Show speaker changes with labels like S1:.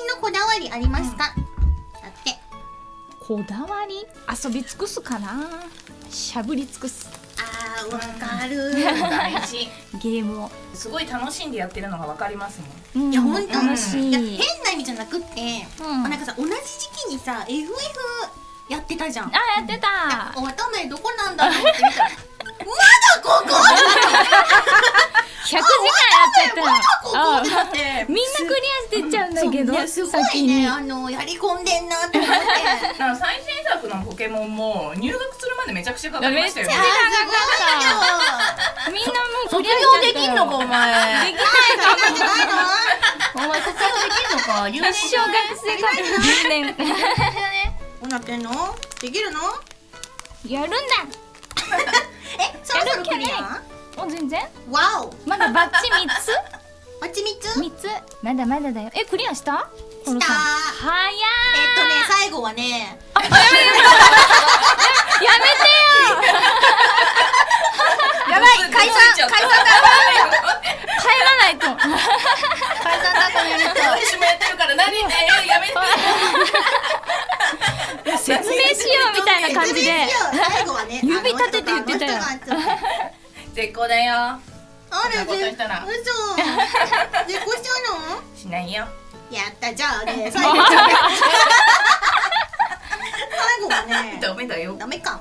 S1: 品のこだわりありますか、だって。
S2: こだわり？遊び尽くすかな？しゃぶり尽くす。
S1: あーわかる。
S3: 大事。
S2: ゲームを。
S3: すごい楽しんでやってるのがわかりますもん
S2: うん。
S1: いやほんと。
S2: 楽しい。
S1: いや変な意味じゃなくって、
S2: うん。
S1: なんかさ同じ時期にさ FF やってたじゃん。
S2: あやってた。
S1: お頭どこなんだろうって見たらまだここ
S2: 100 時間やっちゃった よ
S1: ここ
S2: あ
S1: だって
S2: みんなクリアしてっちゃうんだけど、
S1: そうねすごいねあのやり込んでんなって思って。
S3: だから最新作のポケモンも入学するまでめちゃくちゃかかりましたよ。
S2: めっちゃみんなもうクリアしちゃった。よ
S4: できんのかお前
S2: できない
S1: じゃないの
S4: お前。卒業できんのか留年
S2: 小学生から10年
S1: どうなってんのできる。の
S2: やるんだ。
S1: えそろそろクリア？
S2: お全然？
S1: わお。
S2: まだバッチ3つ？
S1: バッチ3つ
S2: 3つまだまだだよ。えクリアした？
S1: した。
S2: 早い。
S1: えっとね最後はね。
S2: やめて
S4: やばい解散解散だ
S2: 帰らないと
S4: 解散だ。このユニット
S3: 私もやってるから何？えーやめて。
S2: 説明しようみたいな感じで。
S1: 最後はね
S2: 指立てて言ってたよ。
S3: 絶好だよ
S1: あら
S3: そんなことしたら。
S1: 嘘。絶好しちゃうの？
S3: しないよ。
S1: やったじゃあね。最後 最後はね。
S3: ダメだよ。
S1: ダメか